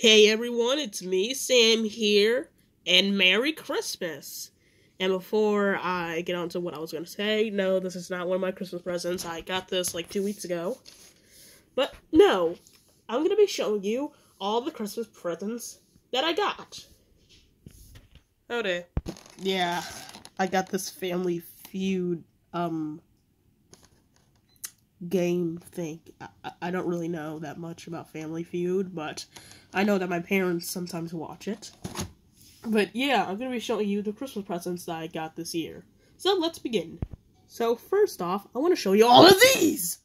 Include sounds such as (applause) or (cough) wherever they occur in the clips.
Hey everyone, it's me, Sam here, and Merry Christmas! And before I get on to what I was going to say, no, this is not one of my Christmas presents. I got this like two weeks ago. But no, I'm going to be showing you all the Christmas presents that I got. Oh dear. Yeah, I got this Family Feud, um, game thing. I, I don't really know that much about Family Feud, but I know that my parents sometimes watch it. But yeah, I'm gonna be showing you the Christmas presents that I got this year. So let's begin. So first off, I want to show you all of these!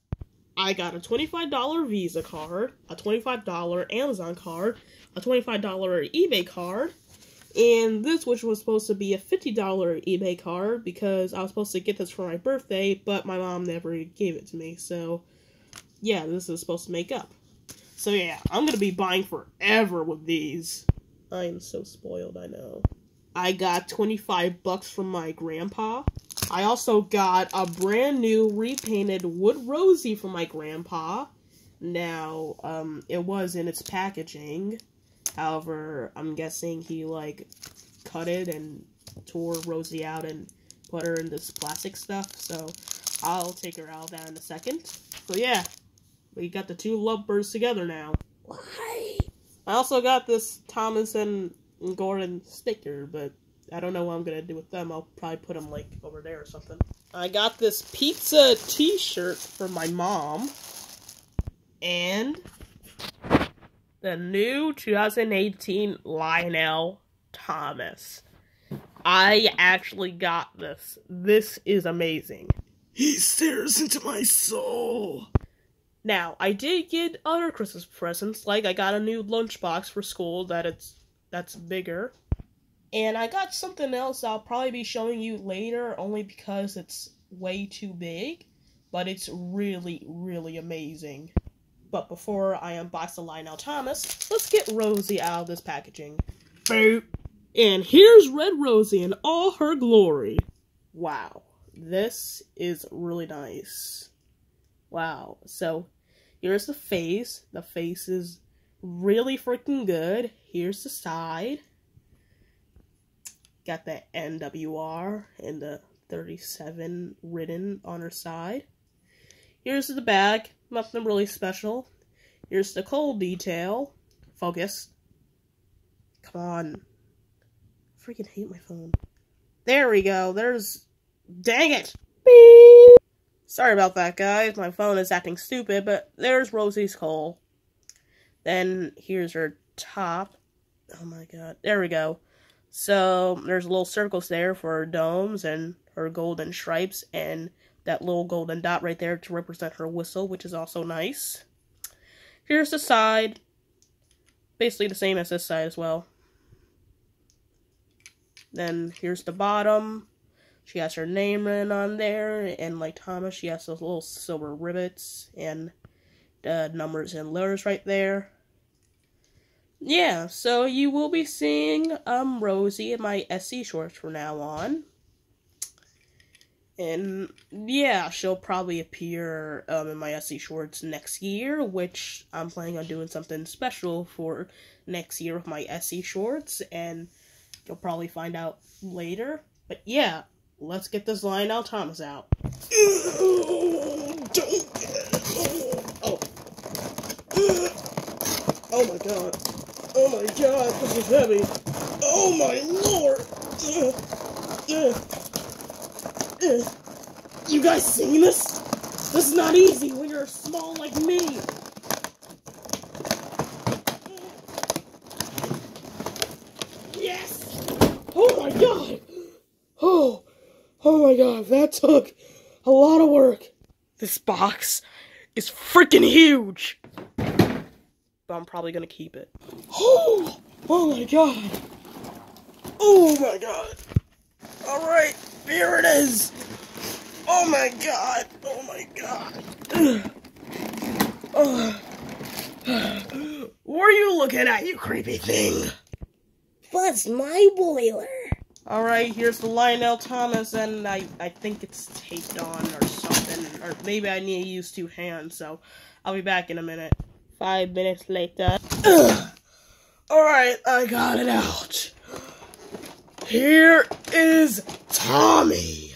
I got a $25 Visa card, a $25 Amazon card, a $25 eBay card, and this which was supposed to be a $50 eBay card because I was supposed to get this for my birthday, but my mom never gave it to me, so yeah, this is supposed to make up. So yeah, I'm gonna be buying forever with these. I am so spoiled, I know. I got 25 bucks from my grandpa. I also got a brand new repainted wood Rosie from my grandpa. Now, um, it was in its packaging. However, I'm guessing he, like, cut it and tore Rosie out and put her in this plastic stuff. So, I'll take her out of that in a second. So, yeah. We got the two lovebirds together now. Why? I also got this Thomas and Gordon sticker, but I don't know what I'm gonna do with them. I'll probably put them like over there or something. I got this pizza T-shirt for my mom, and the new 2018 Lionel Thomas. I actually got this. This is amazing. He stares into my soul. Now, I did get other Christmas presents, like I got a new lunchbox for school that it's that's bigger. And I got something else I'll probably be showing you later only because it's way too big, but it's really, really amazing. But before I unbox the Lionel Thomas, let's get Rosie out of this packaging. Boop. And here's Red Rosie in all her glory. Wow, this is really nice. Wow, so Here's the face. The face is really freaking good. Here's the side. Got the NWR and the 37 written on her side. Here's the back. Nothing really special. Here's the cold detail. Focus. Come on. I freaking hate my phone. There we go. There's... Dang it! Beep. Sorry about that, guys. My phone is acting stupid, but there's Rosie's coal. Then here's her top. Oh my god. There we go. So there's little circles there for her domes and her golden stripes and that little golden dot right there to represent her whistle, which is also nice. Here's the side. Basically the same as this side as well. Then here's the bottom. She has her name written on there, and like Thomas, she has those little silver rivets and the numbers and letters right there. Yeah, so you will be seeing um Rosie in my SC shorts from now on. And yeah, she'll probably appear um, in my SC shorts next year, which I'm planning on doing something special for next year with my SC shorts, and you'll probably find out later. But yeah, let's get this Lionel Thomas out. Oh. Oh my god. Oh my god, this is heavy. Oh my lord. You guys seen this? This is not easy when you're small like me. Yes! Oh my god! Oh, Oh my god, that took a lot of work. This box is freaking huge. But I'm probably gonna keep it. Oh, oh my god. Oh my god. Alright, here it is. Oh my god. Oh my god. (sighs) Oh. what are you looking at, you creepy thing? That's my boiler? Alright, here's the Lionel Thomas, and I, I think it's taped on or something. Or maybe I need to use two hands, so I'll be back in a minute. Five minutes later. Alright, I got it out. Here is Tommy.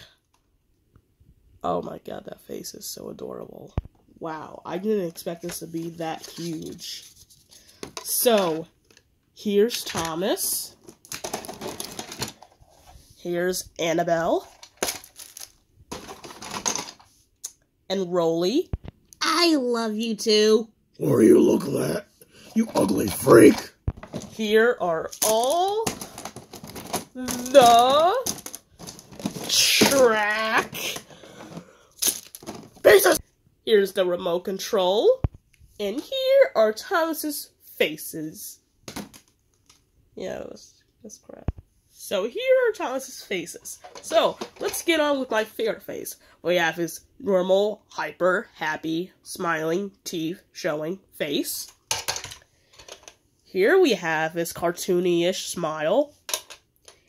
Oh my god, that face is so adorable. Wow, I didn't expect this to be that huge. So, here's Thomas. Here's Annabelle. And Rolly. I love you too. What are you looking at? You ugly freak. Here are all the track. Faces! Here's the remote control. And here are Thomas's faces. Yeah, that's, that's correct. So here are Thomas's faces. So let's get on with my favorite face. We have his normal, hyper, happy, smiling, teeth showing face. Here we have his cartoony-ish smile.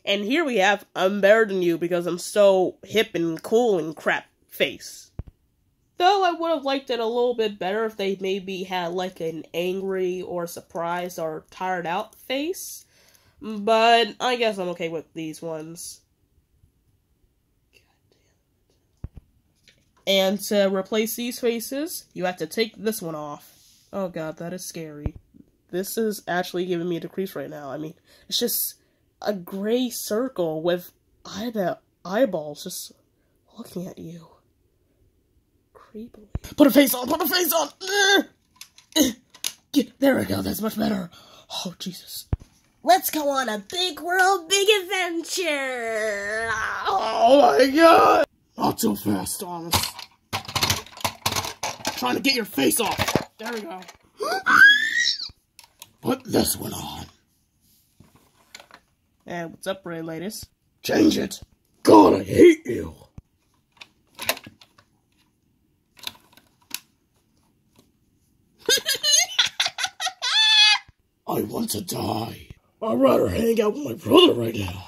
And here we have I'm better than you because I'm so hip and cool and crap face. Though I would have liked it a little bit better if they maybe had like an angry or surprised or tired out face. But I guess I'm okay with these ones. And to replace these faces, you have to take this one off. Oh god, that is scary. This is actually giving me a decrease right now. I mean, it's just a gray circle with eyeball eyeballs just looking at you. Creepily. Put a face on, put a face on! There we go, that's much better. Oh, Jesus. Let's go on a big world, big adventure. Oh my god! Not too fast, Thomas. Trying to get your face off. There we go. (gasps) Put this one on. And what's up, Ray Latest? Change it. God, I hate you. I want to die. I'd rather hang out with my brother right now.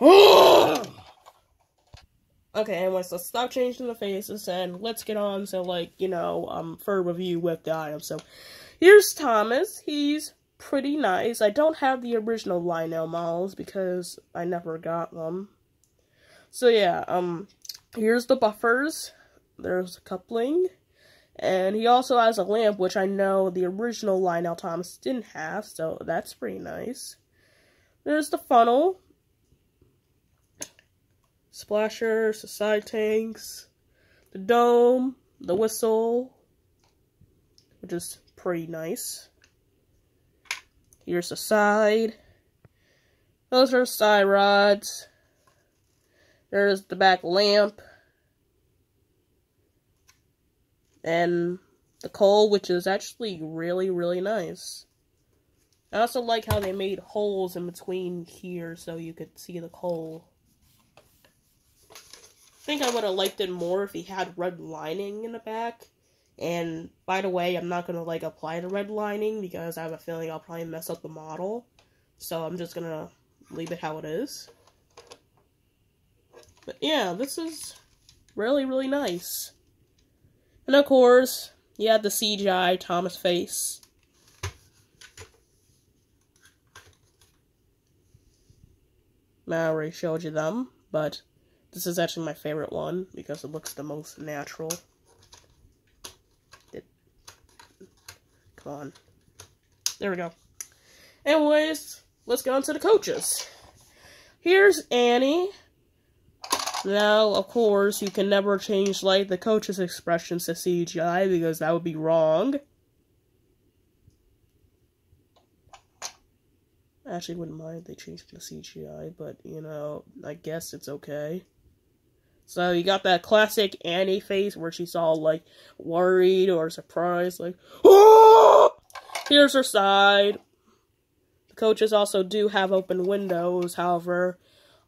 Ah! (sighs) Okay, anyways, let's stop changing the faces and let's get on to, like, you know, um, for review with the items. So, here's Thomas. He's pretty nice. I don't have the original Lionel models because I never got them. So, yeah, um, here's the buffers. There's a coupling. And he also has a lamp, which I know the original Lionel Thomas didn't have, so that's pretty nice. There's the funnel. Splasher, the side tanks, the dome, the whistle, which is pretty nice. Here's the side. Those are side rods. There's the back lamp. And the coal, which is actually really, really nice. I also like how they made holes in between here so you could see the coal. I think I would have liked it more if he had red lining in the back. And by the way, I'm not gonna like apply the red lining because I have a feeling I'll probably mess up the model. So I'm just gonna leave it how it is. But yeah, this is really, really nice. And of course, you have the CGI Thomas face. I already showed you them, but this is actually my favorite one because it looks the most natural. On. There we go. Anyways, let's go on to the coaches. Here's Annie. Now, of course, you can never change, like, the coach's expressions to CGI because that would be wrong. I actually wouldn't mind if they changed to CGI, but, you know, I guess it's okay. So you got that classic Annie face where she's all, like, worried or surprised, like, oh! Here's her side. The coaches also do have open windows, however,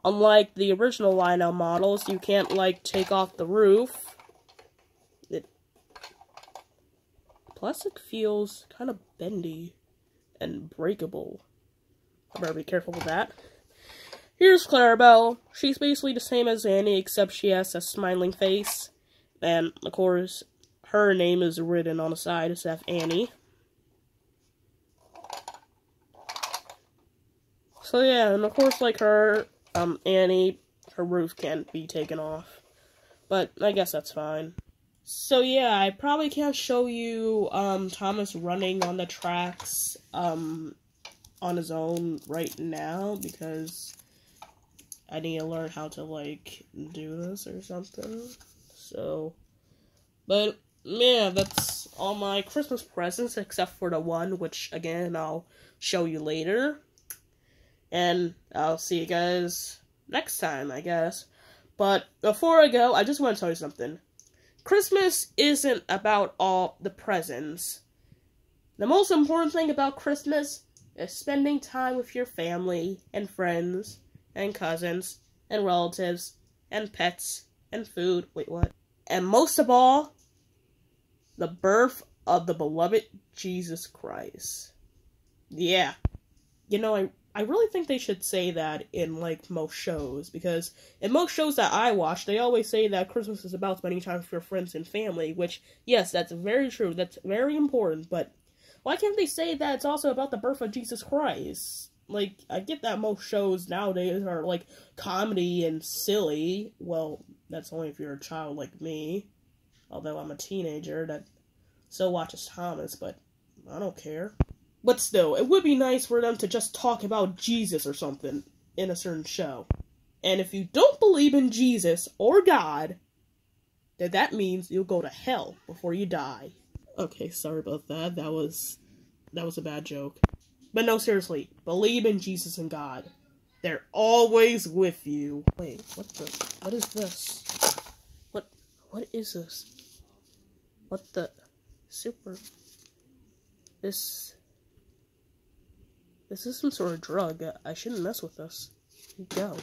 unlike the original Lionel models, you can't, like, take off the roof. It... Plastic feels kind of bendy and breakable. I better be careful with that. Here's Clarabel. She's basically the same as Annie, except she has a smiling face. And, of course, her name is written on the side instead of Annie. So yeah, and of course, like her, um, Annie, her roof can't be taken off. But I guess that's fine. So yeah, I probably can't show you um Thomas running on the tracks um on his own right now because I need to learn how to like do this or something. So but yeah, that's all my Christmas presents except for the one which again I'll show you later. And I'll see you guys next time, I guess. But before I go, I just want to tell you something. Christmas isn't about all the presents. The most important thing about Christmas is spending time with your family and friends and cousins and relatives and pets and food. Wait, what? And most of all, the birth of the beloved Jesus Christ. Yeah. You know, I I really think they should say that in like most shows because in most shows that I watch, they always say that Christmas is about spending time with your friends and family, which yes, that's very true. That's very important, but why can't they say that it's also about the birth of Jesus Christ? Like I get that most shows nowadays are like comedy and silly. Well, that's only if you're a child like me. Although I'm a teenager that still watches Thomas, but I don't care. But still, it would be nice for them to just talk about Jesus or something in a certain show. And if you don't believe in Jesus or God, then that means you'll go to hell before you die. Okay, sorry about that. That was that was a bad joke. But no, seriously, believe in Jesus and God. They're always with you. Wait, what the what is this? What what is this? What the super this this is some sort of drug. I shouldn't mess with this. Go.